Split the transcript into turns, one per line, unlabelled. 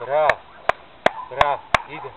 Браво. Браво. Игорь.